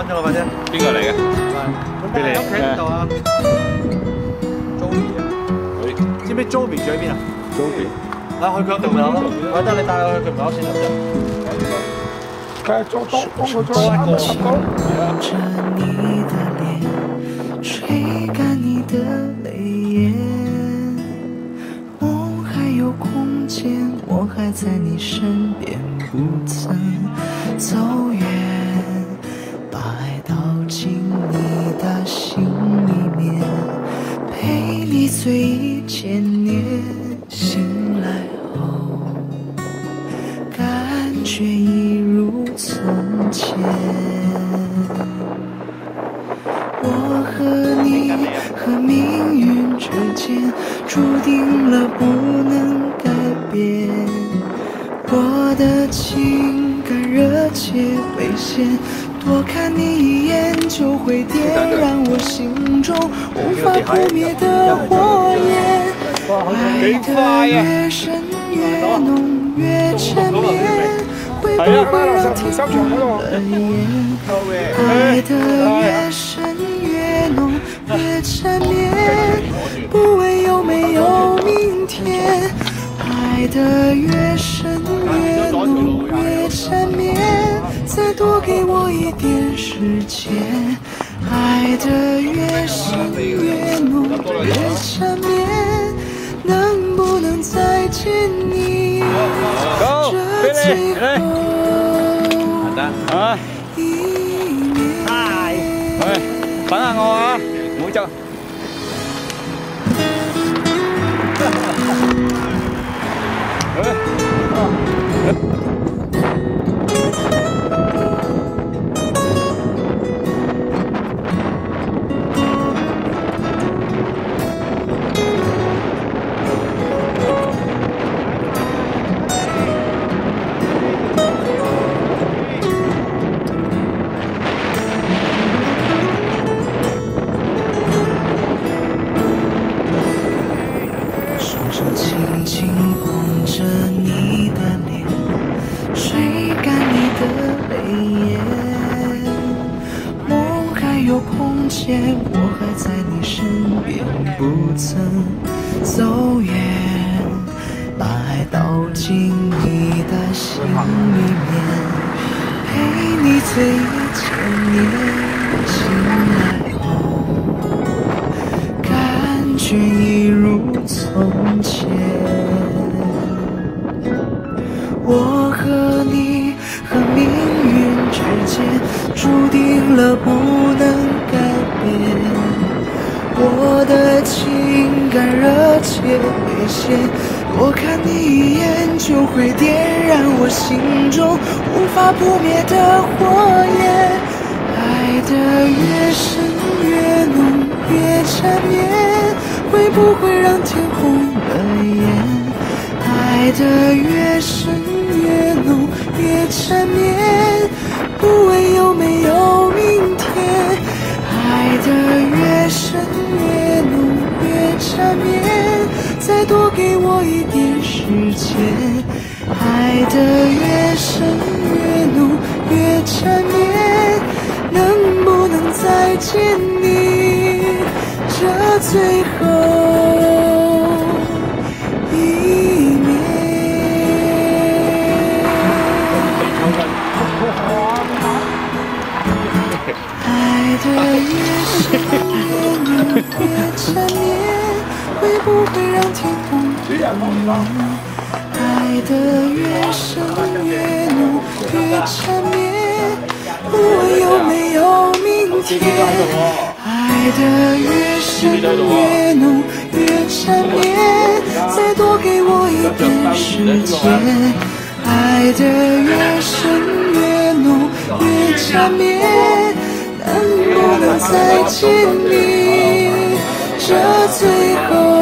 边个嚟嘅？咁你屋企喺边度啊？Joey 啊 j 知唔知 Joey 住喺边啊？Joey，啊去佢屋企唔好，我得你带我去佢门口先得唔得？我你你你走远。却一如从前。我和你和命运之间，注定了不能改变。我的情感热切危险，多看你一眼就会点燃我心中无法扑灭的火焰。爱的越深越浓越沉迷。不会忘记，爱的越深越浓越缠绵，不问有没有明天，爱的越深越浓越缠绵，再多给我一点时间，爱的越深越浓越缠绵，能不能再见你？đây đây à. Rồi, bán hàng hoa mũi cho Hãy subscribe 我还在你身边，不曾走远。把爱倒进你的心里面，陪你醉一千年，醒来后感觉一如从前。我和你和命运之间，注定了不。切危险，多看你一眼就会点燃我心中无法扑灭的火焰。爱的越深越浓越缠绵，会不会让天空变艳？爱的越深越浓越缠绵，不问有没有明天。爱的越深越浓越缠绵。再多给我一点时间，爱的越深越浓越缠绵，能不能再见你这最后一面？爱的越深越浓越缠绵。会不会让天空变蓝？爱得越深越浓越缠绵，我有没有明天？爱得越深越浓越缠绵，再多给我一点时间。爱得越深越浓越缠绵，能不能再见你？这最后。